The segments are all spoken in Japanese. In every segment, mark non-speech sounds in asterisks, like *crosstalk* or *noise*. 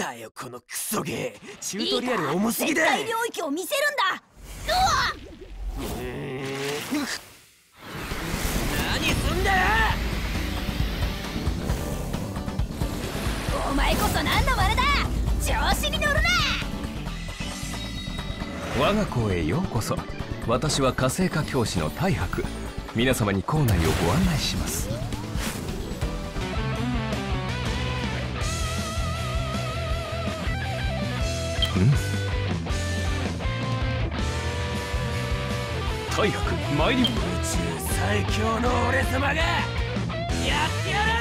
だよこのクソゲー。チュートリアル重すぎだ。絶対領域を見せるんだ。うわ何すんだよ。お前こそ何の真似だ。調子に乗るな。我が校へようこそ。私は火星科教師の大白。皆様に校内をご案内します大白参り宇宙最強の俺様がやってやる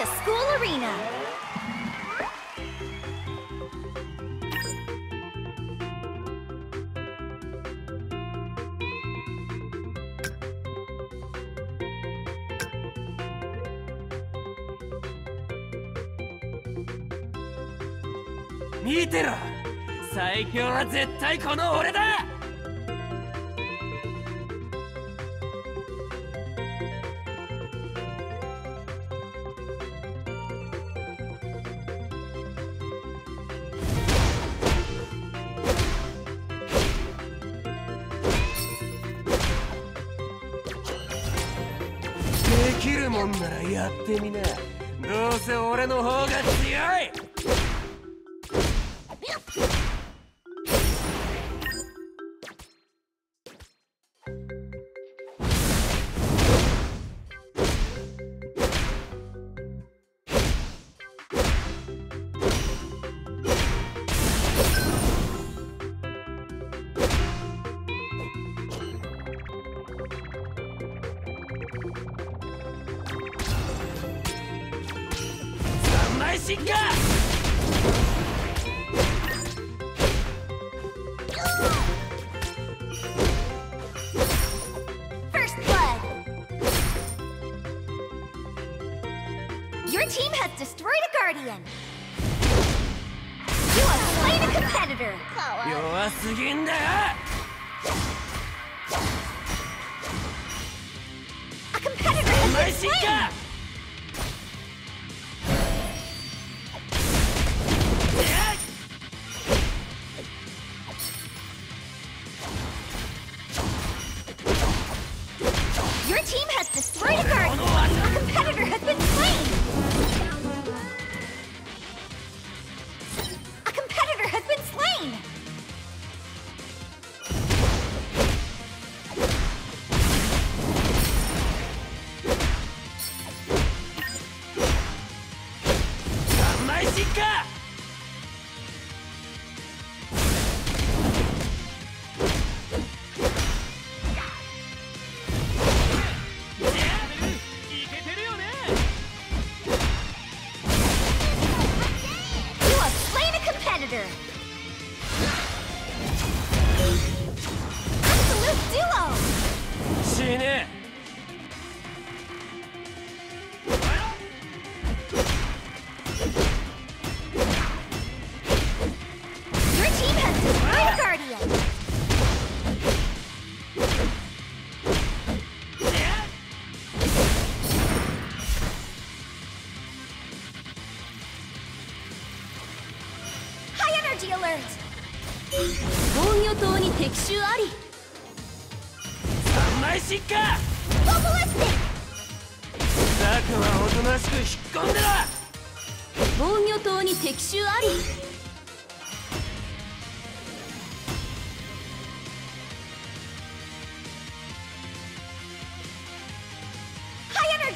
to School Arena 見てろ最強は絶対この俺だもんならやってみな。どうせ俺の方が強い。三枚進化 First Blood Your team has destroyed a Guardian You have slain a competitor 弱すぎんだよ A competitor 三 has 枚 been 進 slain Vai zicar!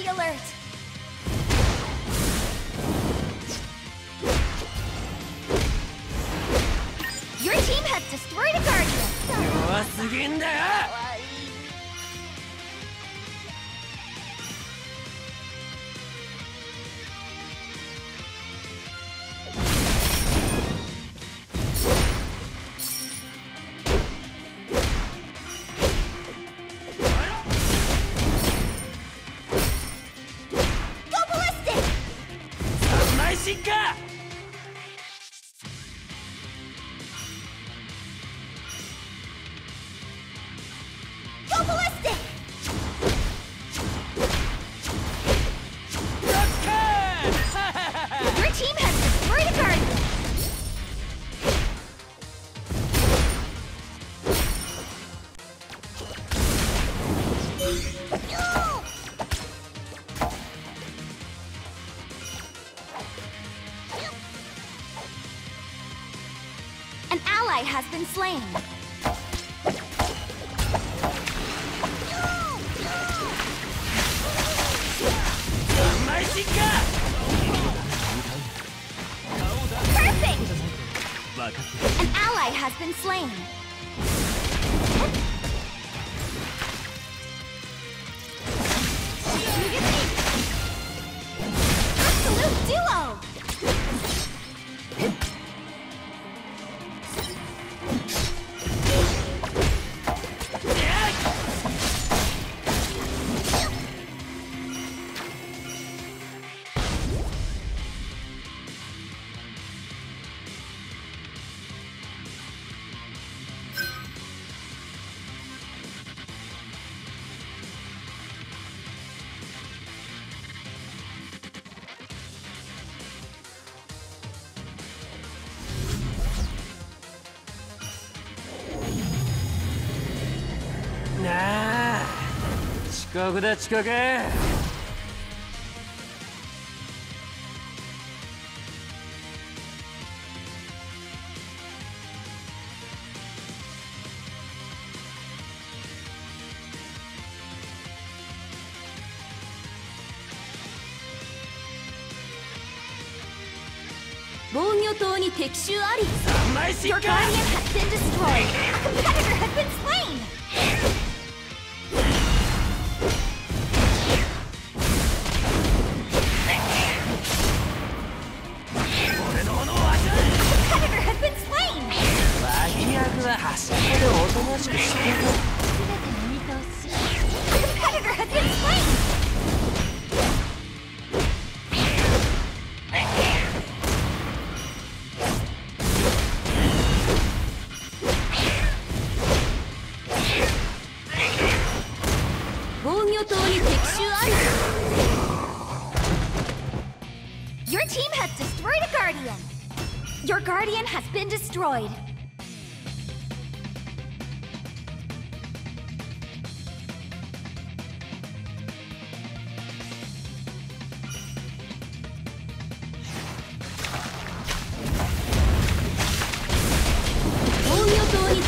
Energy alert! Your team has destroyed a guardian! Slain. Perfect! 分かってる An ally has been slain. 遅刻だ遅刻防御塔に敵襲あり Your 火 guardian has been destroyed! Competitor has been slain! Your guardian has been destroyed! 防御塔に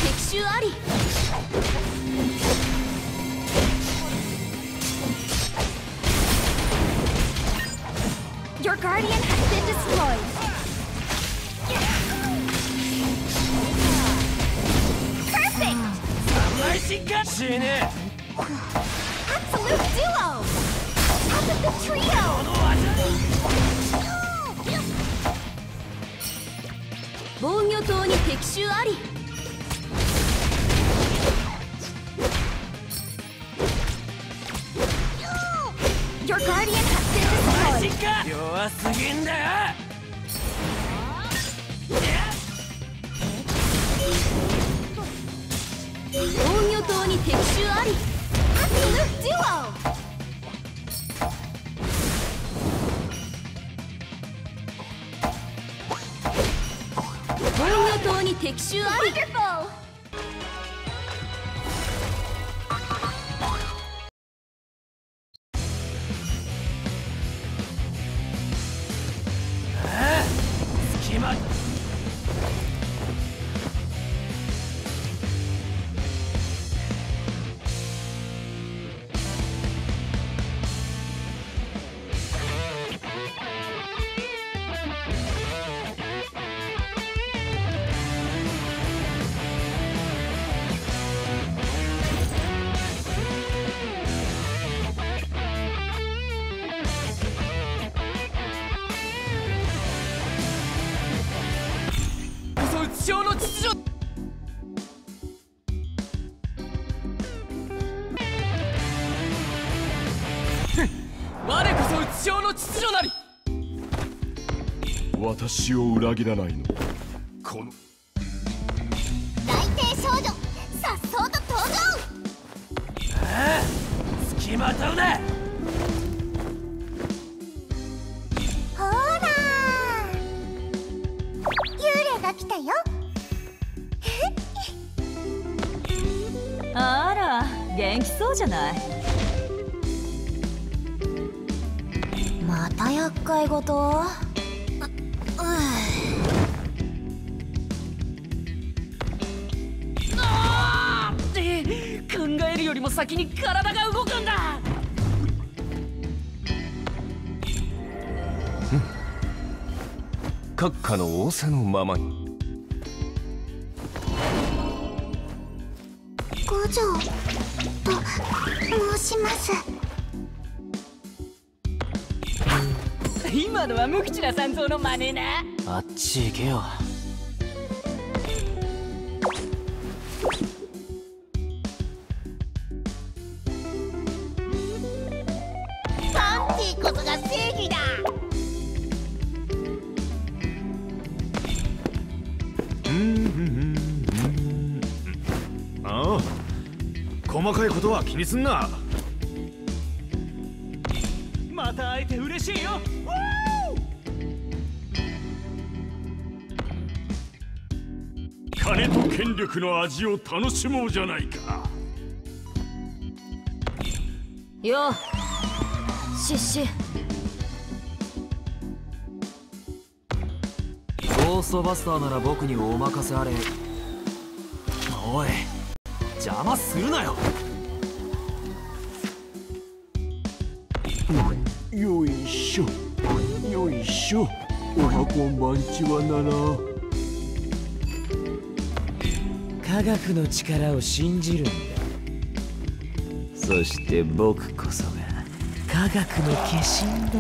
弱すぎんだよ。防御塔に敵襲あり。Absolute duo! 防御塔に敵襲あり。ます間こそうつ症の秩序。我こその秩序なり。私を裏切らないの。この。大帝少女さっそうと登場。付きまとうな元気そうじゃない？また厄介事あーって考えるよりも先に体が動くんだ。閣下の仰せのままに。五条と申します。今のは無口な三蔵の真似な。あっち行けよ細かいことは気にすんな。また会えて嬉しいよ。金と権力の味を楽しもうじゃないか。よシュッシ。ュゴーストバスターなら僕にお任せあれ。おい邪魔するなよ。よいしょ。よいしょ。おはこんばんちはなら。科学の力を信じるんだ。そして僕こそが。科学の化身だ。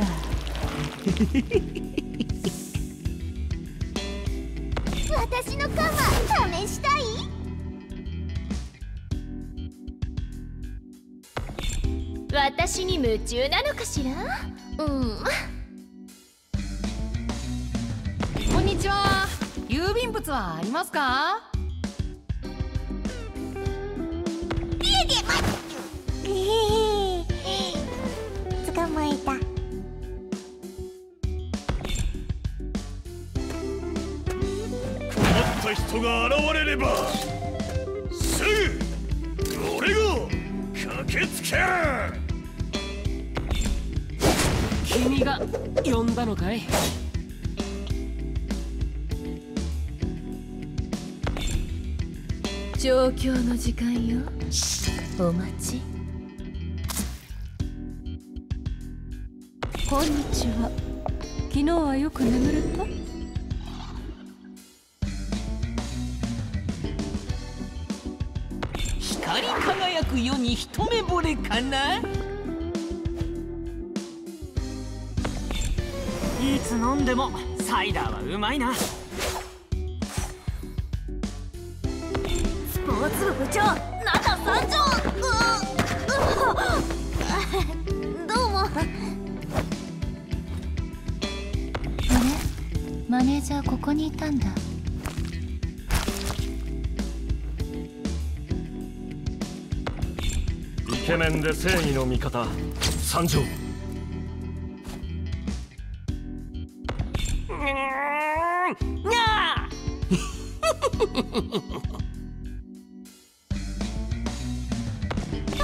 *laughs* 私のカマ試したい？私に夢中なのかしら？うん。こんにちは。郵便物はありますか？捕まえた困った人が現れればすぐ俺が駆けつける君が呼んだのかい？状況の時間よ。お待ち。こんにちは。昨日はよく眠れた光り輝く世に一目惚れかな？いつ飲んでもサイダーはうまいな。スポーツ部部長中三条。ううどうもあれマネージャーここにいたんだイケメンで正義の味方参上ト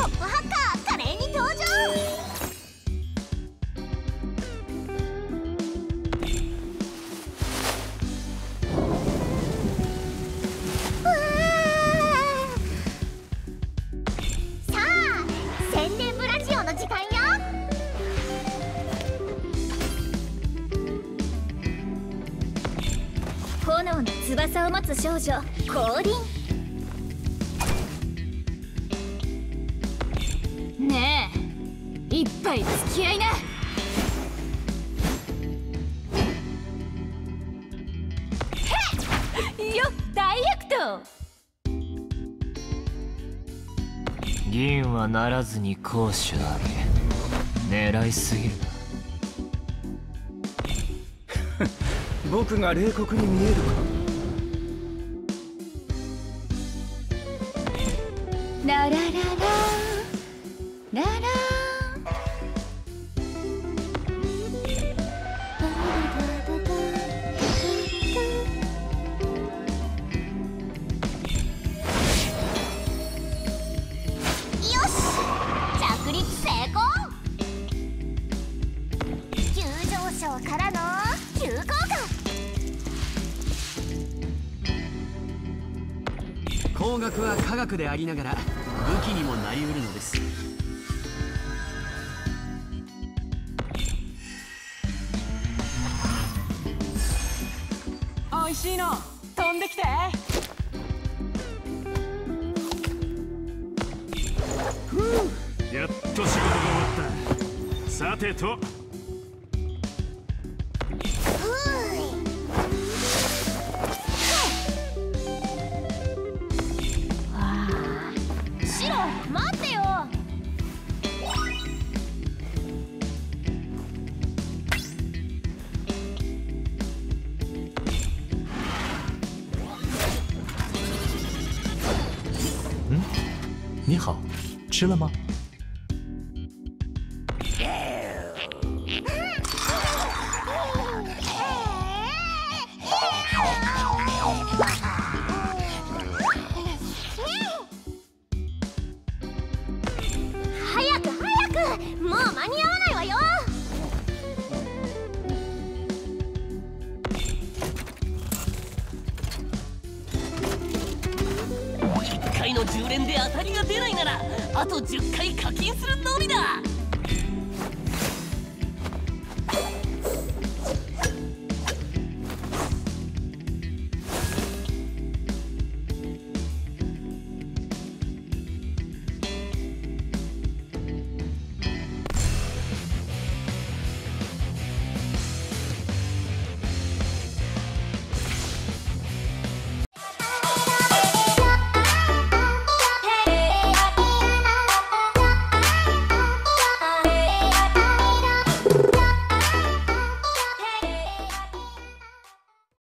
ップハ少女降臨。ねえ一杯付き合いな。よっ大躍闘銀はならずに攻守あり狙いすぎる *laughs* 僕が冷酷に見えるかララよし着陸成功。急上昇からの急降下工学は科学でありながら武器にもなりうるのですおいしいの。飛んできて。やっと仕事が終わった。さてと。你好吃了吗？